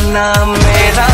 जमाना मेरा